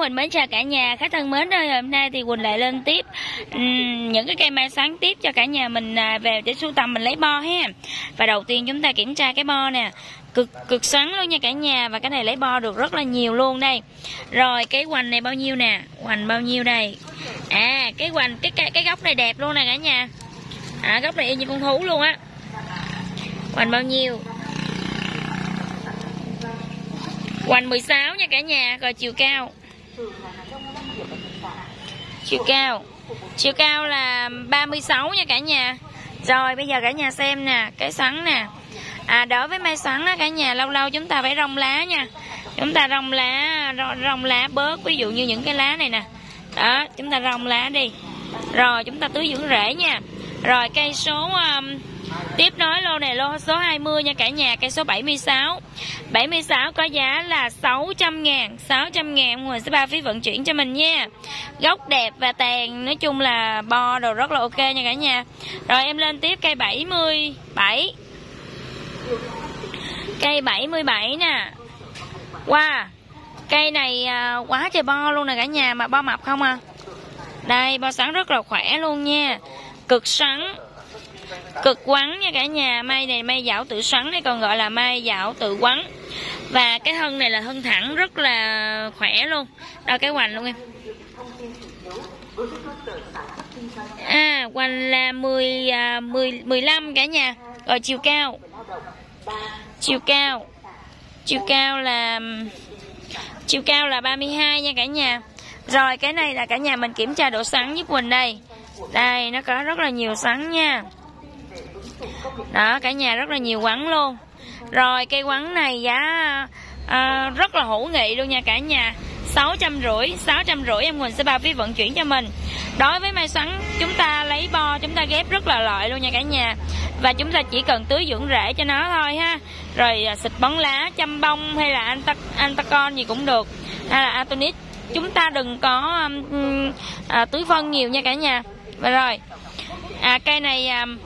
Quỳnh mến chào cả nhà khách thân mến ơi hôm nay thì Quỳnh lại lên tiếp um, những cái cây mai sáng tiếp cho cả nhà mình à, về để sưu tầm mình lấy bo ha. Và đầu tiên chúng ta kiểm tra cái bo nè cực cực xoắn luôn nha cả nhà và cái này lấy bo được rất là nhiều luôn đây. Rồi cái hoành này bao nhiêu nè? Hoành bao nhiêu đây? À cái hoành cái cái, cái góc này đẹp luôn nè cả nhà. À góc này y như con thú luôn á. Hoành bao nhiêu? Hoành 16 nha cả nhà rồi chiều cao chiều cao. Chiều cao là 36 nha cả nhà. Rồi bây giờ cả nhà xem nè cái xoắn nè. À đối với mai xoắn á cả nhà lâu lâu chúng ta phải rong lá nha. Chúng ta rong lá rong lá bớt ví dụ như những cái lá này nè. Đó chúng ta rong lá đi. Rồi chúng ta tưới dưỡng rễ nha. Rồi cây số um, Tiếp nối lô này lô số 20 nha cả nhà Cây số 76 76 có giá là 600 ngàn 600 ngàn Người sẽ bao phí vận chuyển cho mình nha. Gốc đẹp và tàn, Nói chung là bo đồ rất là ok nha cả nhà. Rồi em lên tiếp cây 77 Cây 77 nè. Wow, Cây này à, quá trời bo luôn nè cả nhà, Mà bo mập không à? Đây, bo sắn rất là khỏe luôn nha. Cực sắn, cực quắn nha cả nhà. Mai này mai dảo tự xoắn hay còn gọi là mai dảo tự quắn và cái thân này là thân thẳng rất là khỏe luôn. Đo cái hoành luôn em. À hoành là 10 à, 10 15 cả nhà. Rồi chiều cao. Chiều cao. Chiều cao là chiều cao là 32 nha cả nhà. Rồi cái này là cả nhà mình kiểm tra độ sắn với quỳnh đây. Đây nó có rất là nhiều sắn nha. Đó cả nhà rất là nhiều quắn luôn rồi cây quắn này giá à, rất là hữu nghị luôn nha cả nhà. Sáu trăm rưỡi sáu trăm rưỡi em Quỳnh sẽ bao phí vận chuyển cho mình. Đối với mai xoắn chúng ta lấy bo chúng ta ghép rất là lợi luôn nha cả nhà. Và chúng ta chỉ cần tưới dưỡng rễ cho nó thôi ha. Rồi à, xịt bón lá chăm bông hay là antacon gì cũng được. Hay là atonit. Chúng ta đừng có um, à, tưới phân nhiều nha cả nhà. Và rồi à, cây này um,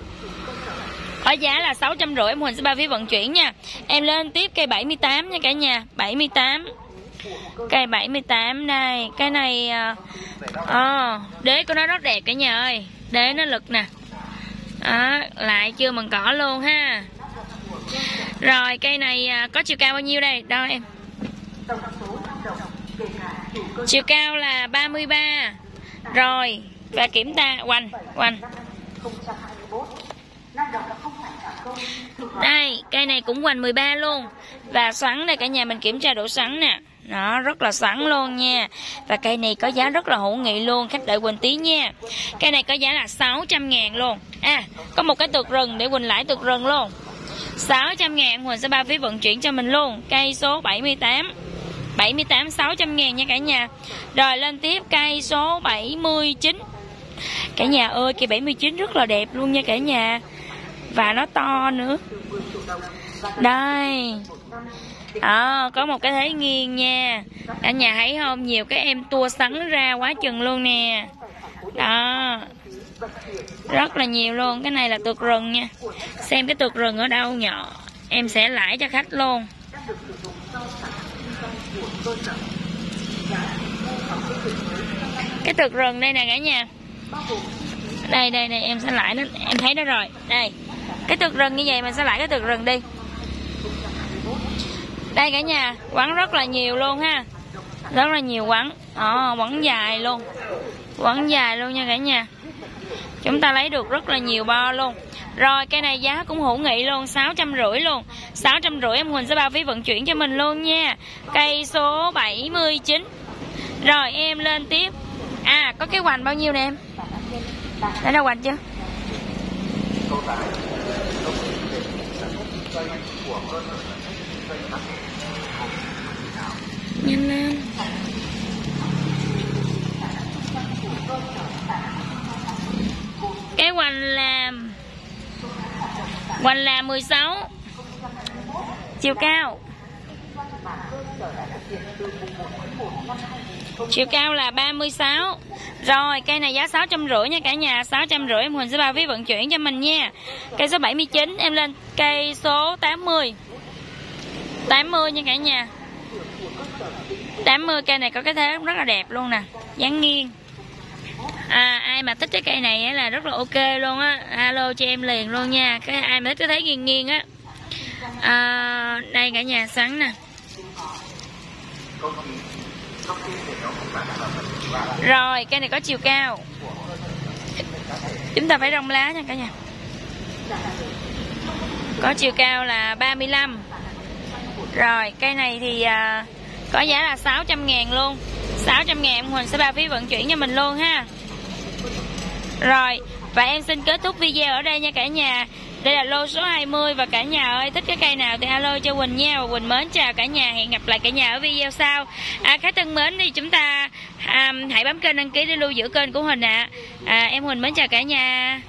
ở giá là 650 em Huỳnh sẽ bao phí vận chuyển nha. Em lên tiếp cây 78 nha cả nhà. 78 cây 78 đây cái này à, ờ, đế của nó rất đẹp cả nhà ơi. Đế nó lực nè. À, lại chưa bằng cỏ luôn ha. Rồi cây này à, có chiều cao bao nhiêu đây? Đâu em? Chiều cao là 33 rồi và kiểm tra quanh quanh đây, cây này cũng hoành 13 luôn. Và sắn đây, cả nhà mình kiểm tra độ sắn nè. Nó rất là xoắn luôn nha. Và cây này có giá rất là hữu nghị luôn, khách đợi Quỳnh tí nha. Cây này có giá là 600 ngàn luôn. À có một cái tược rừng để Quỳnh lãi tược rừng luôn. 600 ngàn, Quỳnh sẽ bao phí vận chuyển cho mình luôn. Cây số 78 78 600 ngàn nha cả nhà. Rồi, lên tiếp, cây số 79 cả nhà ơi, cây 79 rất là đẹp luôn nha cả nhà và nó to nữa. Đây. À, có một cái thế nghiêng nha. Cả nhà thấy không? Nhiều cái em tua sắn ra quá chừng luôn nè. Đó. Rất là nhiều luôn. Cái này là tược rừng nha. Xem cái tược rừng ở đâu nhỏ em sẽ lãi cho khách luôn. Cái tược rừng đây nè cả nhà. Đây đây đây. Em sẽ lãi nó. Em thấy nó rồi. Đây cái tược rừng như vậy mình sẽ lại cái tược rừng đi. Đây cả nhà quán rất là nhiều luôn ha. Rất là nhiều quán ờ quán dài luôn. Quán dài luôn nha cả nhà. Chúng ta lấy được rất là nhiều bo luôn. Rồi cây này giá cũng hữu nghị luôn, sáu trăm rưỡi luôn. Sáu trăm rưỡi em huỳnh sẽ bao phí vận chuyển cho mình luôn nha. Cây số 79 rồi, em lên tiếp. À có cái hoành bao nhiêu nè em? Đã đâu hoành chưa? Nhanh lên. Cái hoành làm. Hoành là 16 chiều cao. Chiều cao là 36 rồi cây này giá sáu trăm rưỡi nha cả nhà. Sáu trăm rưỡi em Huỳnh sẽ bao phí vận chuyển cho mình nha. Cây số 79 em lên. Cây số 80 80 nha cả nhà. 80 cây này có cái thế rất là đẹp luôn nè. Dáng nghiêng. À, ai mà thích cái cây này á, là rất là ok luôn á. Alo cho em liền luôn nha. Cái ai mà thích cái thế nghiêng nghiêng á. À, đây cả nhà sắn nè rồi cây này có chiều cao. Chúng ta phải rong lá nha cả nhà. Có chiều cao là 35 rồi cây này thì à, có giá là 600 ngàn luôn. 600 ngàn em Huỳnh sẽ bao phí vận chuyển cho mình luôn ha. Rồi và em xin kết thúc video ở đây nha cả nhà. Đây là lô số 20 và cả nhà ơi thích cái cây nào thì alo cho Quỳnh nha. Và Quỳnh mến chào cả nhà. Hẹn gặp lại cả nhà ở video sau. À, khách thân mến thì chúng ta à, hãy bấm kênh đăng ký để lưu giữ kênh của Huỳnh ạ à. à, em Huỳnh mến chào cả nhà